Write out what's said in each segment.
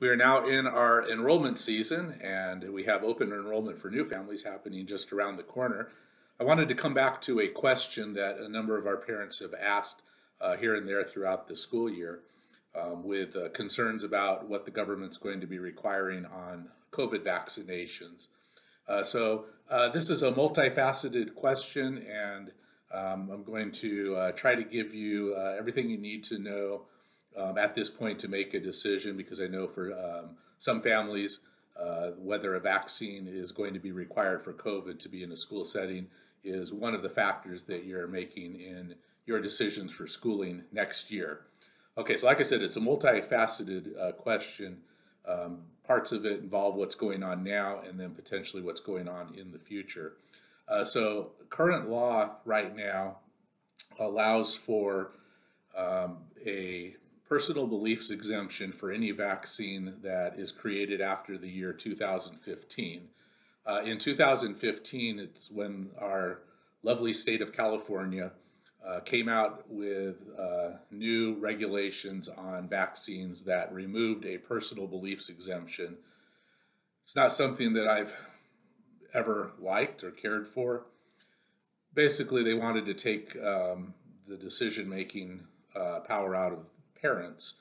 We are now in our enrollment season and we have open enrollment for new families happening just around the corner. I wanted to come back to a question that a number of our parents have asked uh, here and there throughout the school year um, with uh, concerns about what the government's going to be requiring on COVID vaccinations. Uh, so uh, this is a multifaceted question and um, I'm going to uh, try to give you uh, everything you need to know um, at this point to make a decision because I know for um, some families, uh, whether a vaccine is going to be required for COVID to be in a school setting is one of the factors that you're making in your decisions for schooling next year. Okay, so like I said, it's a multifaceted uh, question. Um, parts of it involve what's going on now and then potentially what's going on in the future. Uh, so current law right now allows for um, a personal beliefs exemption for any vaccine that is created after the year 2015. Uh, in 2015, it's when our lovely state of California uh, came out with uh, new regulations on vaccines that removed a personal beliefs exemption. It's not something that I've ever liked or cared for. Basically, they wanted to take um, the decision making uh, power out of parents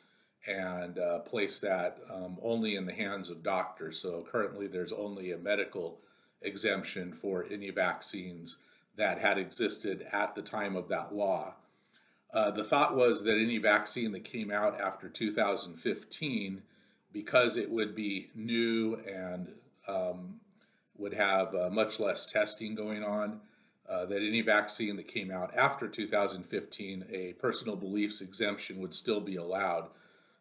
and uh, place that um, only in the hands of doctors. So currently, there's only a medical exemption for any vaccines that had existed at the time of that law. Uh, the thought was that any vaccine that came out after 2015, because it would be new and um, would have uh, much less testing going on, uh, that any vaccine that came out after 2015, a personal beliefs exemption would still be allowed.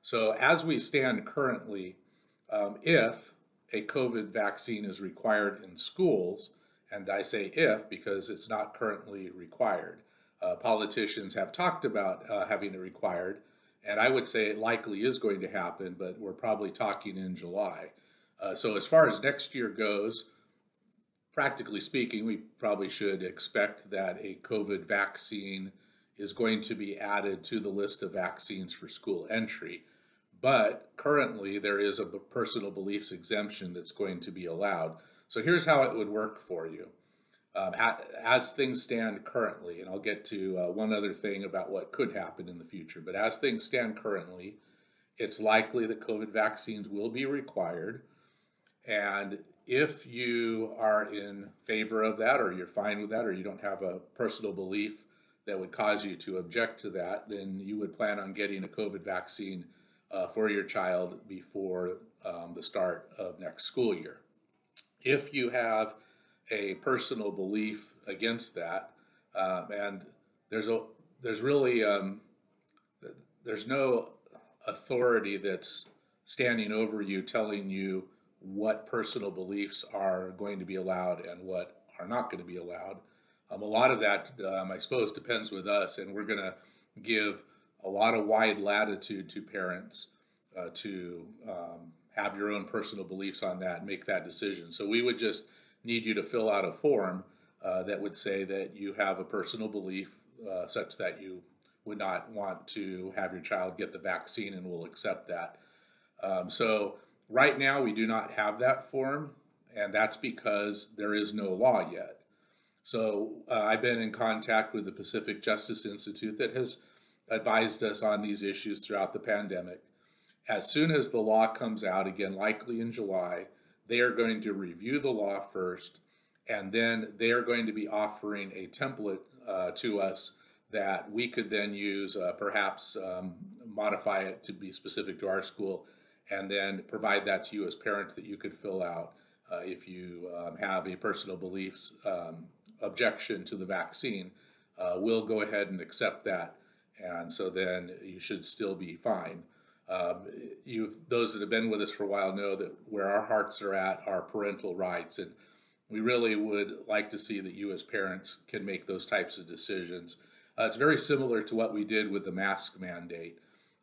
So, as we stand currently, um, if a COVID vaccine is required in schools, and I say if because it's not currently required. Uh, politicians have talked about uh, having it required, and I would say it likely is going to happen, but we're probably talking in July. Uh, so, as far as next year goes, practically speaking, we probably should expect that a COVID vaccine is going to be added to the list of vaccines for school entry. But currently, there is a personal beliefs exemption that's going to be allowed. So here's how it would work for you. Um, as things stand currently, and I'll get to uh, one other thing about what could happen in the future, but as things stand currently, it's likely that COVID vaccines will be required. And if you are in favor of that, or you're fine with that, or you don't have a personal belief that would cause you to object to that, then you would plan on getting a COVID vaccine uh, for your child before um, the start of next school year. If you have a personal belief against that, uh, and there's a there's really um, there's no authority that's standing over you telling you what personal beliefs are going to be allowed and what are not going to be allowed. Um, a lot of that, um, I suppose, depends with us, and we're going to give a lot of wide latitude to parents uh, to um, have your own personal beliefs on that and make that decision. So we would just need you to fill out a form uh, that would say that you have a personal belief uh, such that you would not want to have your child get the vaccine and will accept that. Um, so Right now, we do not have that form, and that's because there is no law yet. So uh, I've been in contact with the Pacific Justice Institute that has advised us on these issues throughout the pandemic. As soon as the law comes out, again, likely in July, they are going to review the law first, and then they are going to be offering a template uh, to us that we could then use, uh, perhaps um, modify it to be specific to our school and then provide that to you as parents that you could fill out uh, if you um, have a personal beliefs um, objection to the vaccine. Uh, we'll go ahead and accept that, and so then you should still be fine. Um, you, those that have been with us for a while know that where our hearts are at are parental rights, and we really would like to see that you as parents can make those types of decisions. Uh, it's very similar to what we did with the mask mandate.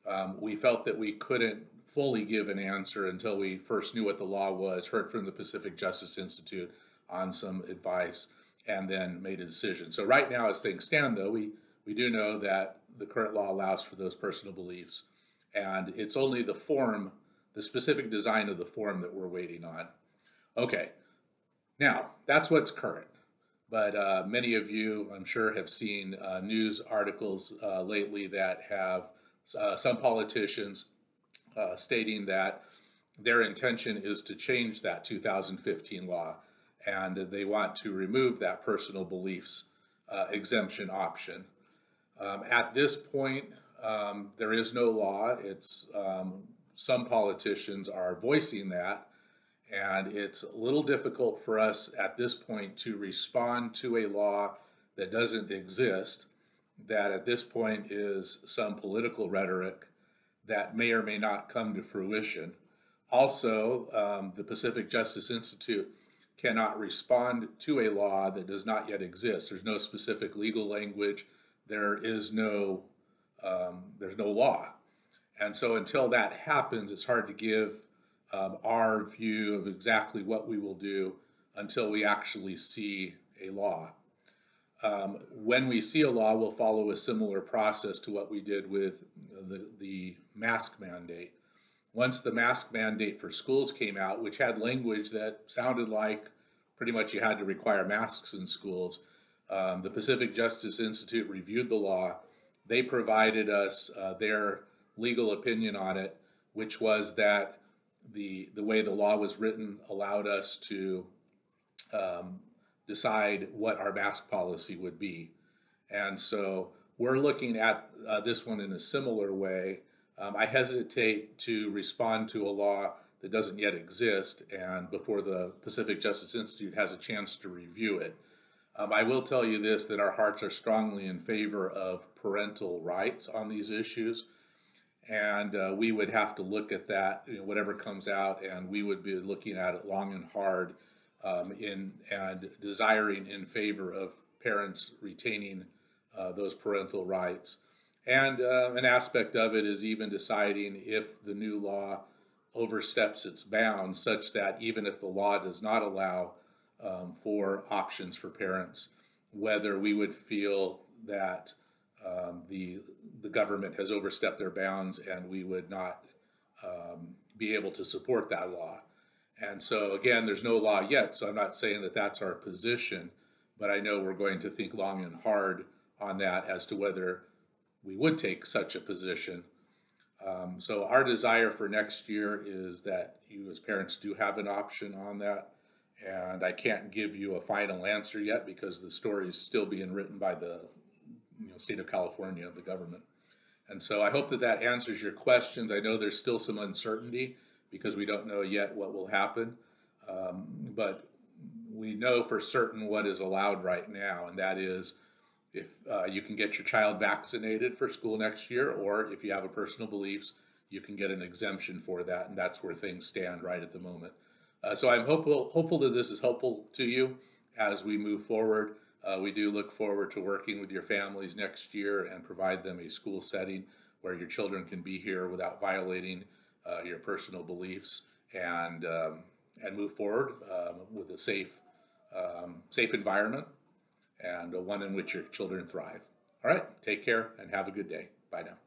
Um, we felt that we couldn't fully give an answer until we first knew what the law was, heard from the Pacific Justice Institute on some advice, and then made a decision. So right now, as things stand, though, we, we do know that the current law allows for those personal beliefs, and it's only the form the specific design of the form that we're waiting on. Okay, now that's what's current. But uh, many of you, I'm sure, have seen uh, news articles uh, lately that have uh, some politicians uh, stating that their intention is to change that 2015 law and they want to remove that personal beliefs uh, exemption option. Um, at this point, um, there is no law. It's um, some politicians are voicing that, and it's a little difficult for us at this point to respond to a law that doesn't exist. That at this point is some political rhetoric that may or may not come to fruition. Also, um, the Pacific Justice Institute cannot respond to a law that does not yet exist. There's no specific legal language. There is no um, there's no law, and so until that happens, it's hard to give um, our view of exactly what we will do until we actually see a law. Um, when we see a law, we'll follow a similar process to what we did with the, the mask mandate. Once the mask mandate for schools came out, which had language that sounded like pretty much you had to require masks in schools, um, the Pacific Justice Institute reviewed the law. They provided us uh, their legal opinion on it, which was that the the way the law was written allowed us to um, decide what our mask policy would be, and so we're looking at uh, this one in a similar way. Um, I hesitate to respond to a law that doesn't yet exist and before the Pacific Justice Institute has a chance to review it. Um, I will tell you this that our hearts are strongly in favor of parental rights on these issues. And uh, we would have to look at that, you know, whatever comes out, and we would be looking at it long and hard um, in and desiring in favor of parents retaining uh, those parental rights. And uh, an aspect of it is even deciding if the new law oversteps its bounds, such that even if the law does not allow um, for options for parents, whether we would feel that um, the the government has overstepped their bounds and we would not um, be able to support that law. And so again, there's no law yet, so I'm not saying that that's our position, but I know we're going to think long and hard on that as to whether we would take such a position. Um, so our desire for next year is that you as parents do have an option on that. And I can't give you a final answer yet because the story is still being written by the you know, state of California, the government. And so I hope that that answers your questions. I know there's still some uncertainty because we don't know yet what will happen. Um, but we know for certain what is allowed right now, and that is if uh, you can get your child vaccinated for school next year, or if you have a personal beliefs, you can get an exemption for that, and that's where things stand right at the moment. Uh, so I'm hopeful, hopeful that this is helpful to you as we move forward. Uh, we do look forward to working with your families next year and provide them a school setting where your children can be here without violating uh, your personal beliefs and um, and move forward um, with a safe um, safe environment and one in which your children thrive. All right, take care and have a good day. Bye now.